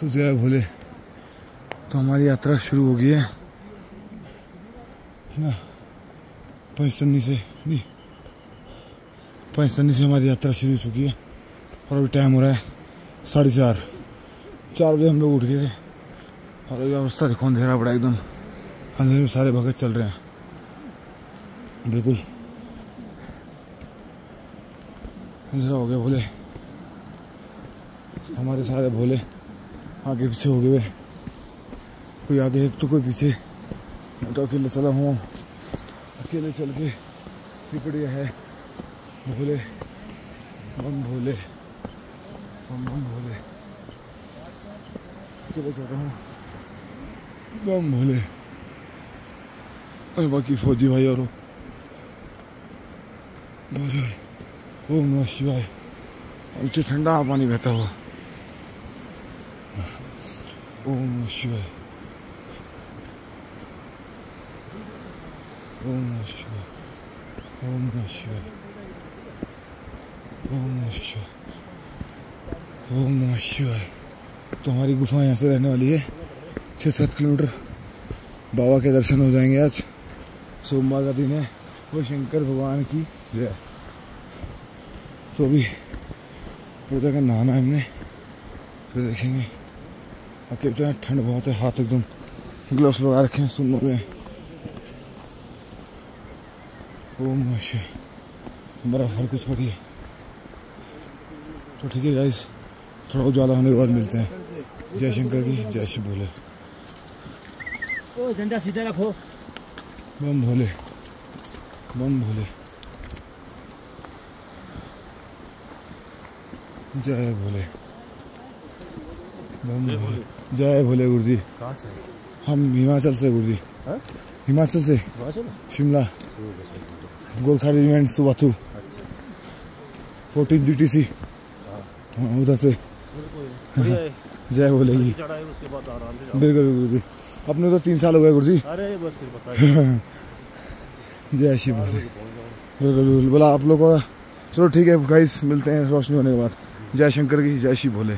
तो जय भोले। तो हमारी यात्रा शुरू हो गई है। ना? पंचतनी से, नहीं पंचतनी से हमारी यात्रा शुरू हो चुकी है। और अभी टाइम हो रहा है साढ़े चार। चार बजे हम लोग उठ गए थे। और अभी अवस्था देखो, अंधेरा बड़ा एकदम। अंधेरे में सारे भगत चल रहे हैं। बिल्कुल। अंधेरा हो गया भोले। हमारे सारे भोले। आगे पीछे हो गए कोई आगे एक तो कोई पीछे। मैं तो अकेले चला हूँ। अकेले चल के बढ़िया है। भोले बम भोले, बम बम भोले। अकेले चल रहा हूँ। बम भोले। और बाकी फौजी भाई और ओम नमः शिवाय। और नीचे ठंडा पानी बहता हुआ। ओम तो हमारी गुफा यहाँ से रहने वाली है। छः सात किलोमीटर बाबा के दर्शन हो जाएँगे आज। सोमवार का दिन है। वो शंकर भगवान की जय। तो अभी पूजा का नहाना है हमने। फिर देखेंगे। अकेले तो यहाँ ठंड बहुत है हाथ एकदम ग्लव्स लगा रखे हैं सुन हैं ओम नमः बर्फ़ हर कुछ पड़ी है। तो ठीक है गाइस थोड़ा उजाला होने के बाद मिलते हैं। जय शंकर की जय शिव भोले। ओ झंडा सीधा रखो। बम भोले बम भोले। जय भोले बम भोले। जय भोले गुरु जी कहाँ से? हम हिमाचल से गुरु जी हाँ? हिमाचल से। Shimla. Gorkha regiment Subathu. Fourteen G T C. उधर से। जय भोले जी। बिल्कुल गुरु जी अपने तो तीन साल हो गए गुरु जी जय शिव। भोले बिल्कुल बिल्कुल। बोला आप लोगों का। चलो ठीक है गाइस मिलते हैं रोशनी होने के बाद। जय शंकर की जय शिव भोले।